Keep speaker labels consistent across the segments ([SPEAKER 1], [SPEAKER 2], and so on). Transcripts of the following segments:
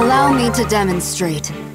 [SPEAKER 1] Allow me to demonstrate.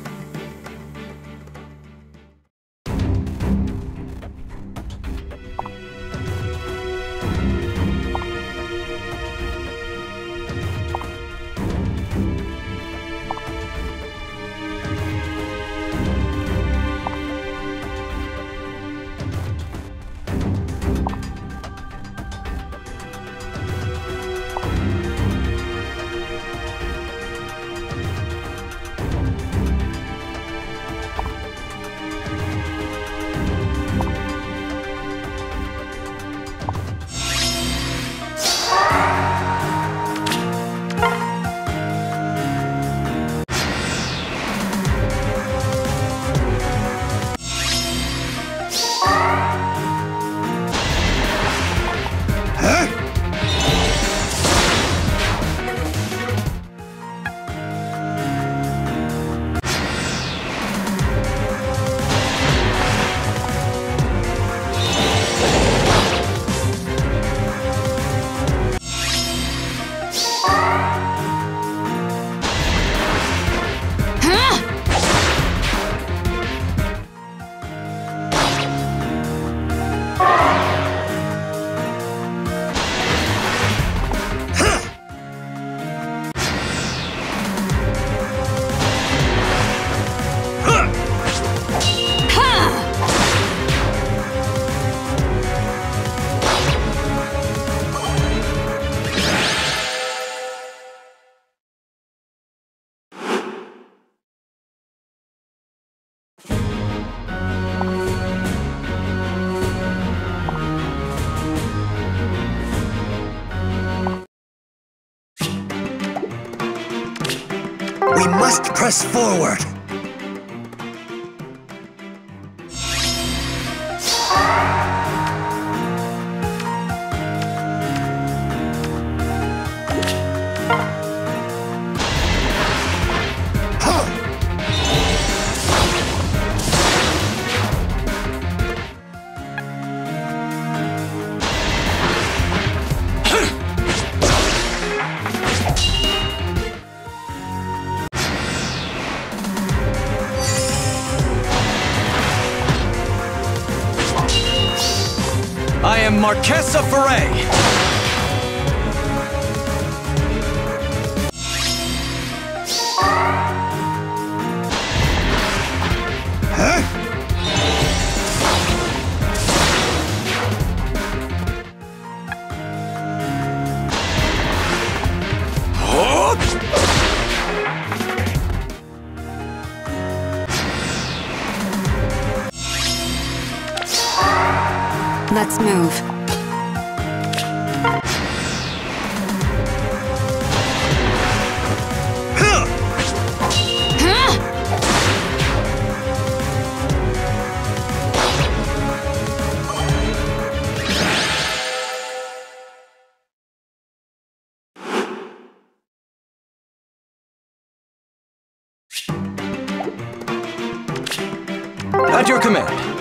[SPEAKER 2] Must press forward.
[SPEAKER 3] I am Marquess Pherae.
[SPEAKER 1] Let's move.
[SPEAKER 3] At your command.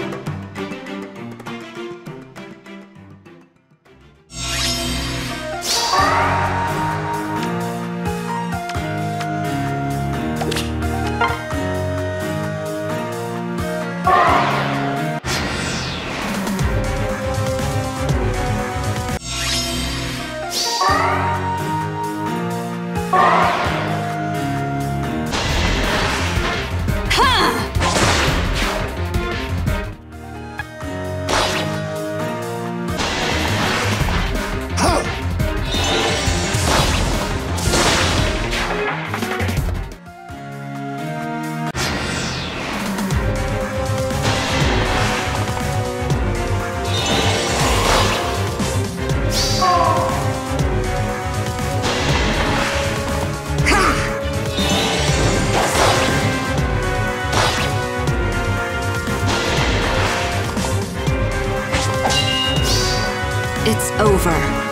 [SPEAKER 1] Over.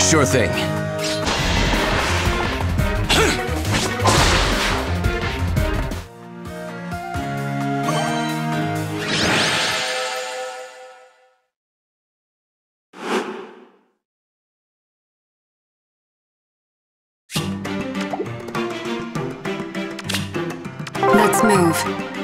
[SPEAKER 3] Sure thing.
[SPEAKER 1] Move.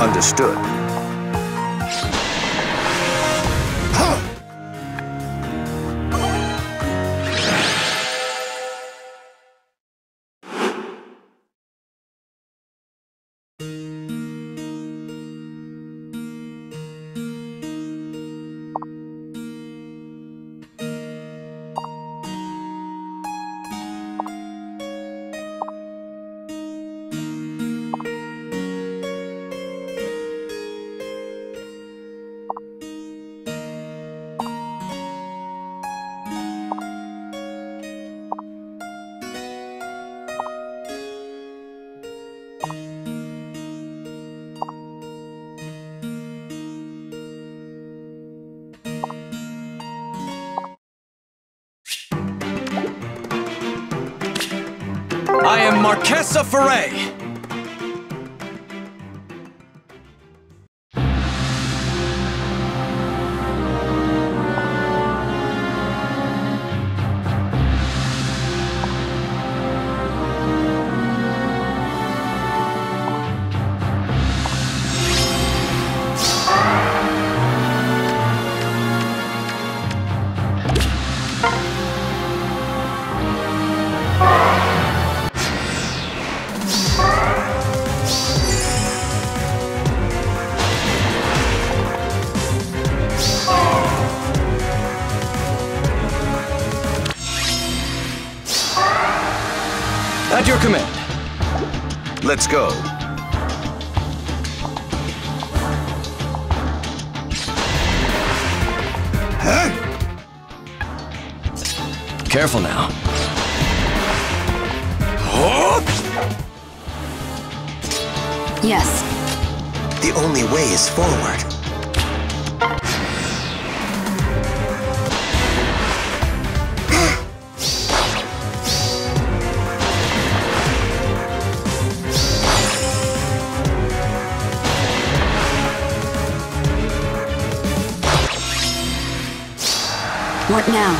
[SPEAKER 3] Understood. Marquess Pherae! Let's go. Careful now.
[SPEAKER 1] Yes.
[SPEAKER 2] The only way is forward.
[SPEAKER 1] What now?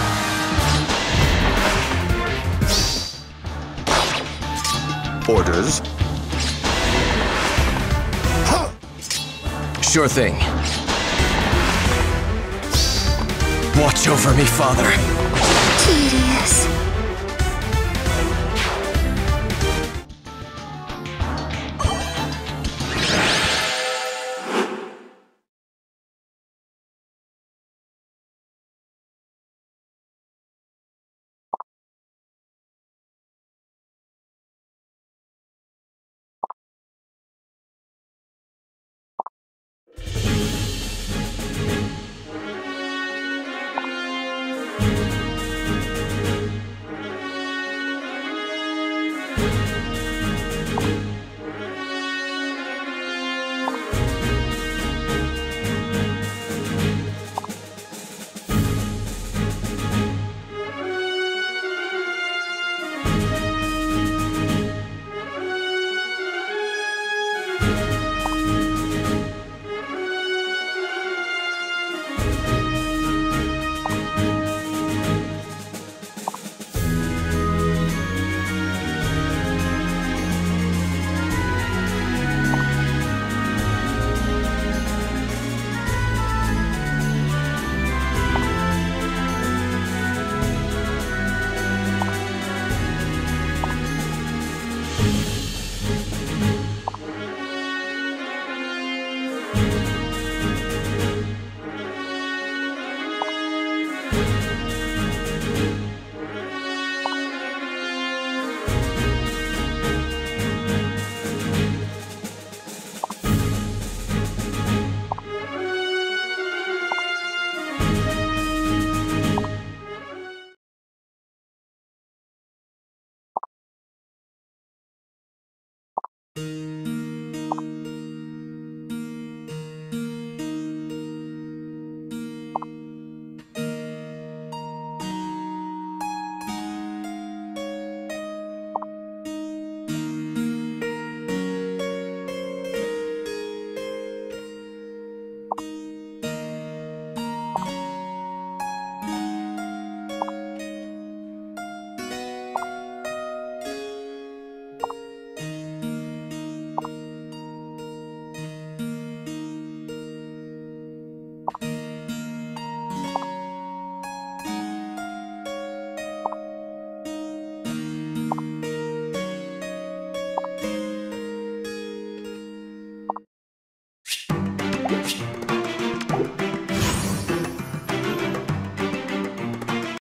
[SPEAKER 2] Orders.
[SPEAKER 3] Sure thing. Watch over me, father.
[SPEAKER 4] You